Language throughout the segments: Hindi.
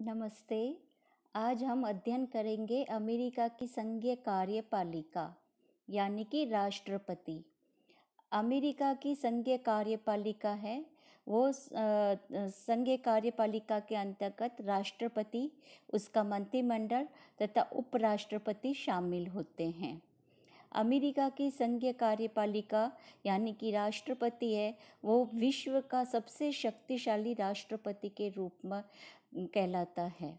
नमस्ते। आज हम अध्ययन करेंगे अमेरिका की संघीय कार्यपालिका, यानी कि राष्ट्रपति। अमेरिका की संघीय कार्यपालिका है, वो संघीय कार्यपालिका के अंतर्गत राष्ट्रपति, उसका मंत्रिमंडल तथा उपराष्ट्रपति शामिल होते हैं। अमेरिका की संघीय कार्यपालिका, यानी कि राष्ट्रपति है, वो विश्व का सबसे शक्तिशाली राष्ट्रपति के रूप में कहलाता है।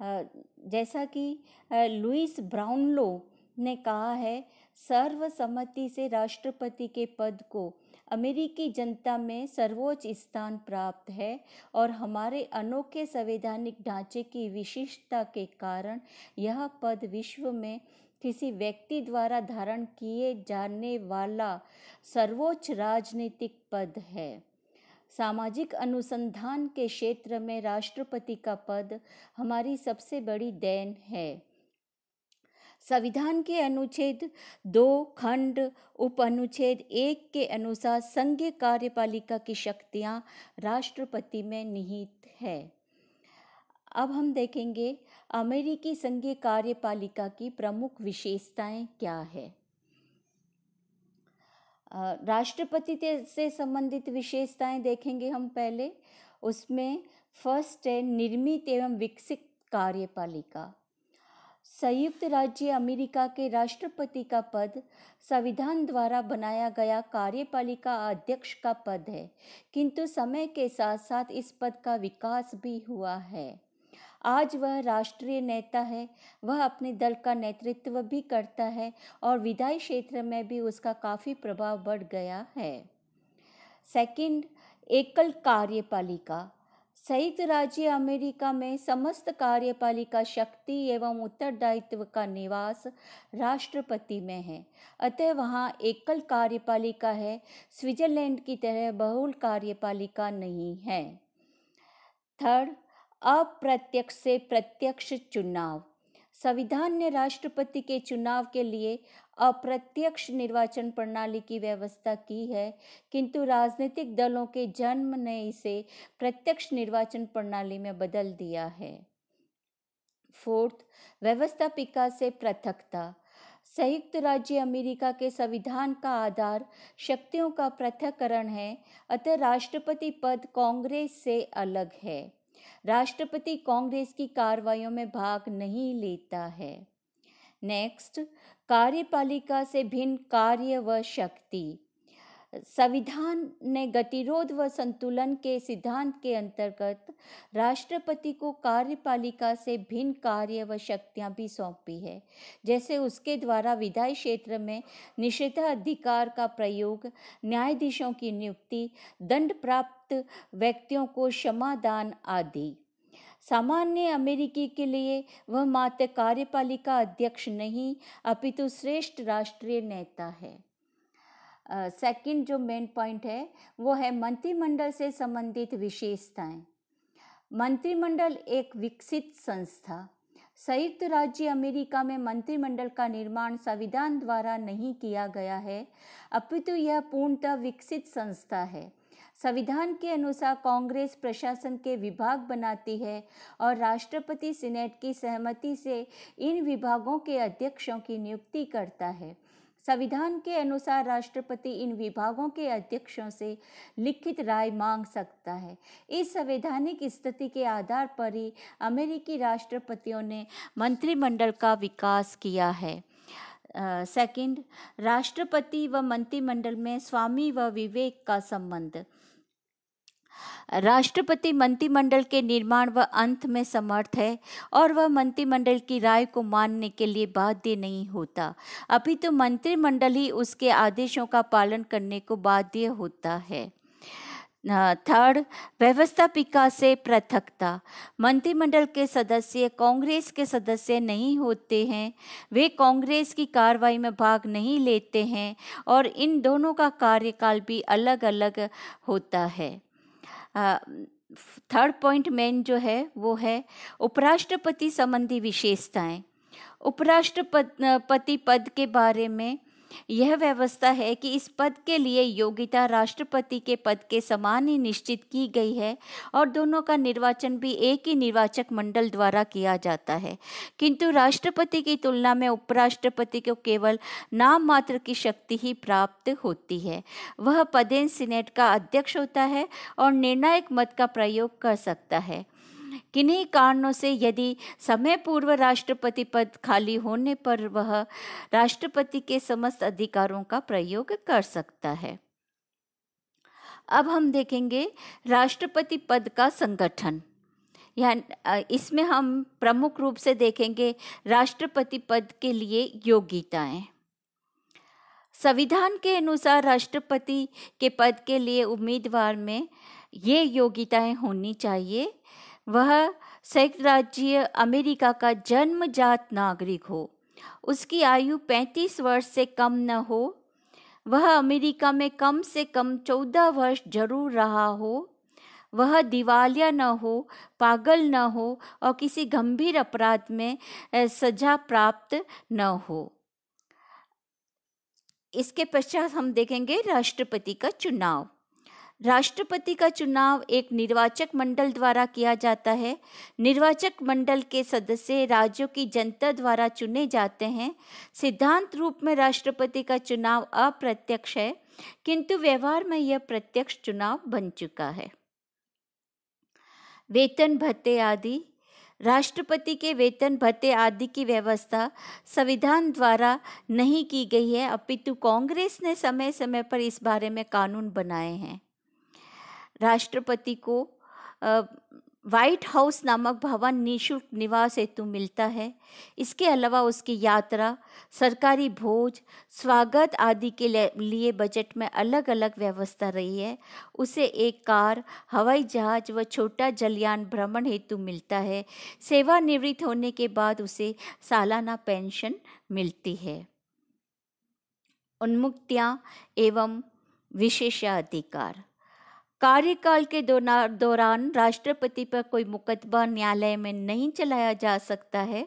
जैसा कि लुइस ब्राउनलो ने कहा है, सर्वसम्मति से राष्ट्रपति के पद को अमेरिकी जनता में सर्वोच्च स्थान प्राप्त है और हमारे अनोखे संवैधानिक ढांचे की विशिष्टता के कारण यह पद विश्व में किसी व्यक्ति द्वारा धारण किए जाने वाला सर्वोच्च राजनीतिक पद है। सामाजिक अनुसंधान के क्षेत्र में राष्ट्रपति का पद हमारी सबसे बड़ी देन है। संविधान के अनुच्छेद दो, खंड, उप अनुच्छेद एक के अनुसार संघीय कार्यपालिका की शक्तियाँ राष्ट्रपति में निहित है। अब हम देखेंगे अमेरिकी संघीय कार्यपालिका की प्रमुख विशेषताएँ क्या है। राष्ट्रपति से संबंधित विशेषताएँ देखेंगे हम पहले। उसमें फ़र्स्ट है निर्मित एवं विकसित कार्यपालिका। संयुक्त राज्य अमेरिका के राष्ट्रपति का पद संविधान द्वारा बनाया गया कार्यपालिका अध्यक्ष का पद है, किंतु समय के साथ साथ इस पद का विकास भी हुआ है। आज वह राष्ट्रीय नेता है, वह अपने दल का नेतृत्व भी करता है और विधायी क्षेत्र में भी उसका काफ़ी प्रभाव बढ़ गया है। सेकंड एकल कार्यपालिका। संयुक्त राज्य अमेरिका में समस्त कार्यपालिका शक्ति एवं उत्तरदायित्व का निवास राष्ट्रपति में है। अतः वहाँ एकल कार्यपालिका है। स्विट्जरलैंड की तरह बहुल कार्यपालिका नहीं है। थर्ड अप्रत्यक्ष से प्रत्यक्ष चुनाव। संविधान ने राष्ट्रपति के चुनाव के लिए अप्रत्यक्ष निर्वाचन प्रणाली की व्यवस्था की है, किंतु राजनीतिक दलों के जन्म ने इसे प्रत्यक्ष निर्वाचन प्रणाली में बदल दिया है। फोर्थ, व्यवस्थापिका से पृथकता। संयुक्त राज्य अमेरिका के संविधान का आधार शक्तियों का पृथककरण है, अतः राष्ट्रपति पद कांग्रेस से अलग है। राष्ट्रपति कांग्रेस की कार्रवाइयों में भाग नहीं लेता है। नेक्स्ट कार्यपालिका से भिन्न कार्य व शक्ति। संविधान ने गतिरोध व संतुलन के सिद्धांत के अंतर्गत राष्ट्रपति को कार्यपालिका से भिन्न कार्य व शक्तियाँ भी सौंपी है। जैसे उसके द्वारा विधायी क्षेत्र में निषेधाधिकार का प्रयोग, न्यायाधीशों की नियुक्ति, दंड प्राप्त व्यक्तियों को क्षमादान आदि। सामान्य अमेरिकी के लिए वह मात्र कार्यपालिका अध्यक्ष नहीं, अपितु श्रेष्ठ राष्ट्रीय नेता है। सेकंड जो मेन पॉइंट है, वो है मंत्रिमंडल से संबंधित विशेषताएँ। मंत्रिमंडल एक विकसित संस्था। संयुक्त राज्य अमेरिका में मंत्रिमंडल का निर्माण संविधान द्वारा नहीं किया गया है। अपितु यह पूर्णतः विकसित संस्था है। संविधान के अनुसार कांग्रेस प्रशासन के विभाग बनाती है और राष्ट्रपति, सीनेट की सहमति से इन विभागों के अध्यक्षों की नियुक्ति करता है। संविधान के अनुसार राष्ट्रपति इन विभागों के अध्यक्षों से लिखित राय मांग सकता है। इस संवैधानिक स्थिति के आधार पर ही अमेरिकी राष्ट्रपतियों ने मंत्रिमंडल का विकास किया है। सेकंड राष्ट्रपति व मंत्रिमंडल में स्वामी व विवेक का संबंध। राष्ट्रपति मंत्रिमंडल के निर्माण व अंत में समर्थ है और वह मंत्रिमंडल की राय को मानने के लिए बाध्य नहीं होता। अभी तो मंत्रिमंडल ही उसके आदेशों का पालन करने को बाध्य होता है। थर्ड, व्यवस्थापिका से पृथकता। मंत्रिमंडल के सदस्य कांग्रेस के सदस्य नहीं होते हैं। वे कांग्रेस की कार्रवाई में भाग नहीं लेते हैं और इन दोनों का कार्यकाल भी अलग अलग होता है। थर्ड पॉइंट मेन जो है, वो है उपराष्ट्रपति संबंधी विशेषताएँ। उपराष्ट्रपति पद के बारे में यह व्यवस्था है कि इस पद के लिए योग्यता राष्ट्रपति के पद के समान ही निश्चित की गई है और दोनों का निर्वाचन भी एक ही निर्वाचक मंडल द्वारा किया जाता है। किंतु राष्ट्रपति की तुलना में उपराष्ट्रपति को केवल नाम मात्र की शक्ति ही प्राप्त होती है। वह पदेन सीनेट का अध्यक्ष होता है और निर्णायक मत का प्रयोग कर सकता है। किन्हीं कारणों से यदि समय पूर्व राष्ट्रपति पद खाली होने पर वह राष्ट्रपति के समस्त अधिकारों का प्रयोग कर सकता है। अब हम देखेंगे राष्ट्रपति पद का संगठन। या इसमें हम प्रमुख रूप से देखेंगे राष्ट्रपति पद के लिए योग्यताएँ। संविधान के अनुसार राष्ट्रपति के पद के लिए उम्मीदवार में ये योग्यताएँ होनी चाहिए वह संयुक्त राज्य अमेरिका का जन्मजात नागरिक हो। उसकी आयु 35 वर्ष से कम न हो। वह अमेरिका में कम से कम 14 वर्ष ज़रूर रहा हो। वह दिवालिया न हो, पागल न हो और किसी गंभीर अपराध में सजा प्राप्त न हो। इसके पश्चात हम देखेंगे राष्ट्रपति का चुनाव। राष्ट्रपति का चुनाव एक निर्वाचक मंडल द्वारा किया जाता है। निर्वाचक मंडल के सदस्य राज्यों की जनता द्वारा चुने जाते हैं। सिद्धांत रूप में राष्ट्रपति का चुनाव अप्रत्यक्ष है, किंतु व्यवहार में यह प्रत्यक्ष चुनाव बन चुका है। वेतन भत्ते आदि। राष्ट्रपति के वेतन भत्ते आदि की व्यवस्था संविधान द्वारा नहीं की गई है, अपितु कांग्रेस ने समय समय पर इस बारे में कानून बनाए हैं। राष्ट्रपति को वाइट हाउस नामक भवन निशुल्क निवास हेतु मिलता है। इसके अलावा उसकी यात्रा, सरकारी भोज, स्वागत आदि के लिए बजट में अलग अलग व्यवस्था रही है। उसे एक कार, हवाई जहाज़ व छोटा जलयान भ्रमण हेतु मिलता है। सेवानिवृत्त होने के बाद उसे सालाना पेंशन मिलती है। उन्मुक्तियाँ एवं विशेषाधिकार। कार्यकाल के दौरान राष्ट्रपति पर कोई मुकदमा न्यायालय में नहीं चलाया जा सकता है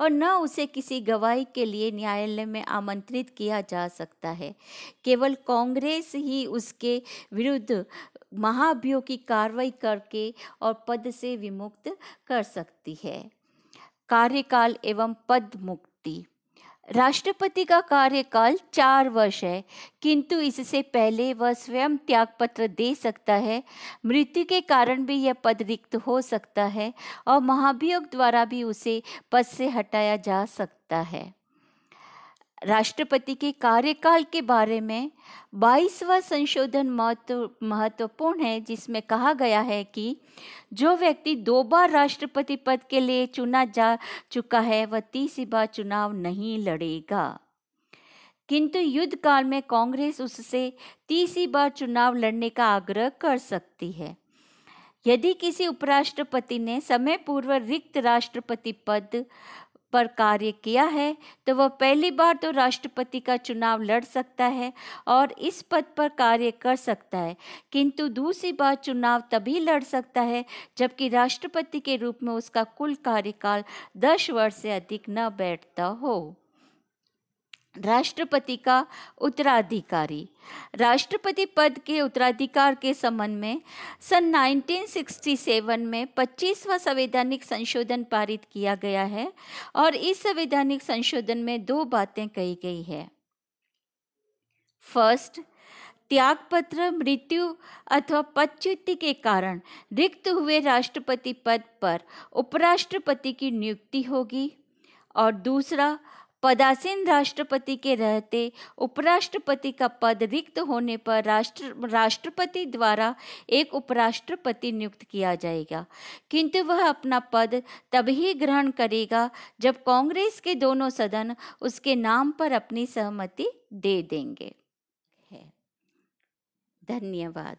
और न उसे किसी गवाही के लिए न्यायालय में आमंत्रित किया जा सकता है। केवल कांग्रेस ही उसके विरुद्ध महाभियोग की कार्रवाई करके और पद से विमुक्त कर सकती है। कार्यकाल एवं पद मुक्ति राष्ट्रपति का कार्यकाल चार वर्ष है, किंतु इससे पहले वह स्वयं त्यागपत्र दे सकता है। मृत्यु के कारण भी यह पद रिक्त हो सकता है और महाभियोग द्वारा भी उसे पद से हटाया जा सकता है। राष्ट्रपति के कार्यकाल के बारे में बाईसवा संशोधन महत्व, महत्वपूर्ण है, जिसमें कहा गया है कि जो व्यक्ति दो बार राष्ट्रपति पद के लिए चुना जा चुका है, वह तीसरी बार चुनाव नहीं लड़ेगा। किंतु युद्ध काल में कांग्रेस उससे तीसरी बार चुनाव लड़ने का आग्रह कर सकती है। यदि किसी उपराष्ट्रपति ने समय पूर्व रिक्त राष्ट्रपति पद पर कार्य किया है तो वह पहली बार तो राष्ट्रपति का चुनाव लड़ सकता है और इस पद पर कार्य कर सकता है। किंतु दूसरी बार चुनाव तभी लड़ सकता है, जबकि राष्ट्रपति के रूप में उसका कुल कार्यकाल दस वर्ष से अधिक न बैठता हो। राष्ट्रपति का उत्तराधिकारी। राष्ट्रपति पद के उत्तराधिकार के संबंध में सन 1967 में 25वां संवैधानिक संशोधन पारित किया गया है और इस संवैधानिक संशोधन में दो बातें कही गई है। फ़र्स्ट, त्यागपत्र मृत्यु अथवा पदच्युति के कारण रिक्त हुए राष्ट्रपति पद पर उपराष्ट्रपति की नियुक्ति होगी। और दूसरा पदासीन राष्ट्रपति के रहते उपराष्ट्रपति का पद रिक्त होने पर राष्ट्र, राष्ट्रपति द्वारा एक उपराष्ट्रपति नियुक्त किया जाएगा। किंतु वह अपना पद तभी ग्रहण करेगा जब कांग्रेस के दोनों सदन उसके नाम पर अपनी सहमति दे देंगे। धन्यवाद।